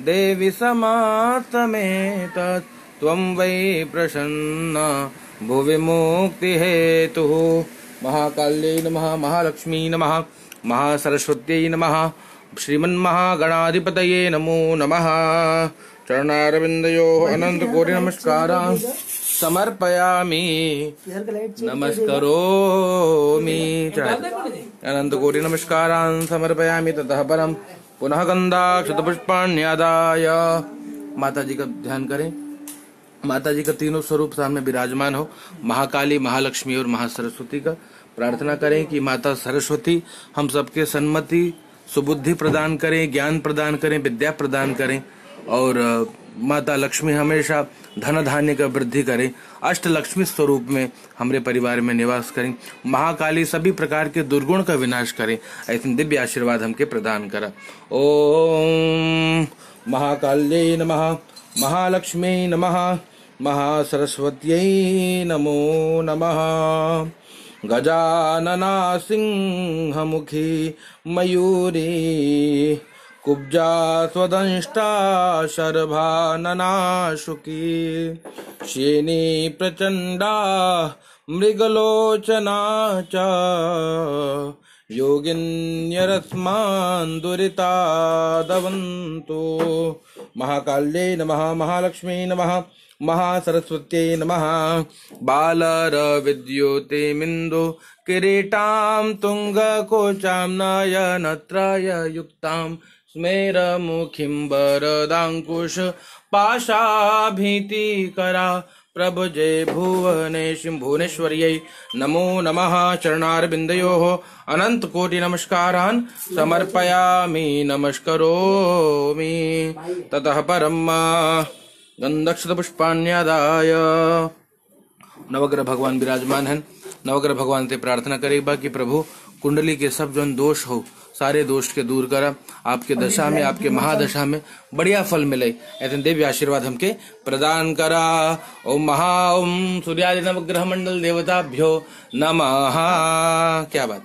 देवि समातमेतत् त्वं वै प्रसन्ना, भुवि मुक्तिहेतुः महाकाल्यै नमः, महालक्ष्मी नमः, महासरस्वत्यै नमः, श्रीमन्महागणाधिपतये नमो नमः। चरणारविन्दयोः अनन्तकोटिनमस्कारान् समर्पयामि। नमस्करोमि। अनन्तकोटि नमस्कारान् समर्पयामि, ततः परम पुनः गंधाक्षतपुष्पाण्यादाय माता जी का ध्यान करें। माता जी का तीनों स्वरूप सामने विराजमान हो। महाकाली, महालक्ष्मी और महासरस्वती का प्रार्थना करें कि माता सरस्वती, हम सबके सन्मति, सुबुद्धि प्रदान करें, ज्ञान प्रदान करें, विद्या प्रदान करें और माता लक्ष्मी हमेशा धन धान्य का वृद्धि करें अष्ट लक्ष्मी स्वरूप में हमारे परिवार में निवास करें, महाकाली सभी प्रकार के दुर्गुण का विनाश करें, ऐसे दिव्य आशीर्वाद हमके प्रदान करा। ओम महाकाल्ये नमः, महालक्ष्मी नमः, महासरस्वत्यै नमो नमः। गजानना सिंहमुखी मयूरी कुब्जा स्वदंष्टा शर्भाननाशुकी शेनी प्रचंडा मृगलोचना च। योगिन्यरस्मान् दुरितादवन्तु महाकाल्ये नमः महालक्ष्मी नमः। महासरस्वत्यै नमः। बालरविद्योतिमिन्दु किरीटां तुङ्गकोचां नयनत्रय युक्तां स्मेरमुखीं वरदाङ्कुश पाशाभीतिकरा प्रभुजे भुवनेशं भुवनेश्वर्यै नमो नमः चरणारविन्दयोः। अनन्तकोटिनमस्कारान् समर्पयामि, नमस्करोमि। ततः परम् गंधक्षत पुष्पाण्यादाय नवग्रह भगवान विराजमान हैं। नवग्रह भगवान से प्रार्थना करेगा कि प्रभु कुंडली के सब जो दोष हो सारे दोष के दूर करा। आपके दशा में आपके महादशा में बढ़िया फल मिले। ऐसे दिव्य आशीर्वाद हमके प्रदान करा। ओम महा ओम सूर्यादि नवग्रह मंडल देवताभ्यो नमः। क्या बात।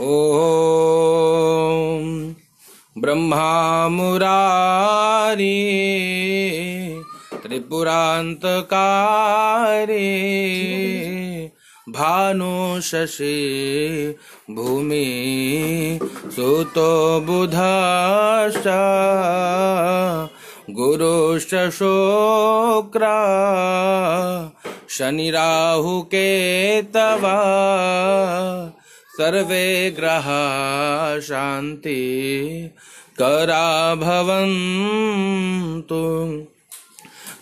ओम ब्रह्मा मुरारी त्रिपुरान्तकारे भानु शशि भूमि सुतो बुधश्च गुरुश्च शुक्रा शनिराहुकेतवा सर्वे ग्रहा शान्ति करा भवन्तु।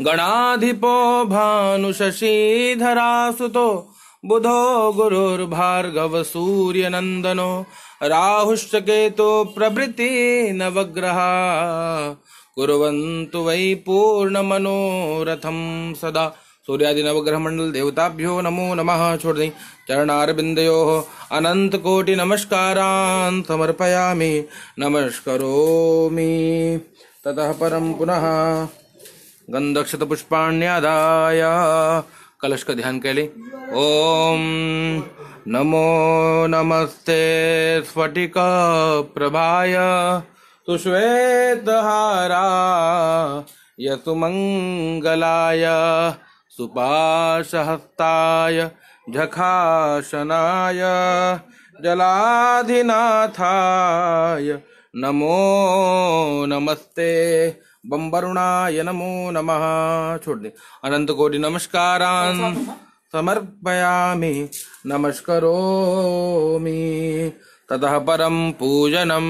गणाधिपो भानुशशीधरासुतो बुधो गुरुर्भार्गव सूर्यनन्दनो राहुश्च केतो प्रभृति नवग्रहा। कुर्वन्तु वै पूर्णमनोरथं सदा। सूर्यादि नवग्रह मंडल देवताभ्यो नमो नमः छोड़ दें चरणारविन्दयोः अनन्तकोटि नमस्कारान् समर्पयामि। नमस्करोमि। ततः परं पुनः। गंधक्षत पुष्पाण्यादाय कलश का ध्यान कर ले ओम नमो नमस्ते स्फटिक प्रभाय। सुश्वेतहारा यसुमङ्गलाय सुपाशहस्ताय झखाशनाय जलाधिनाथाय। नमो नमस्ते बम्बरुणाय नमो नमः। छोड़ दे। अनंत कोटि नमस्कारान् समर्पयामि नमस्करोमि। ततः परम पूजनम्।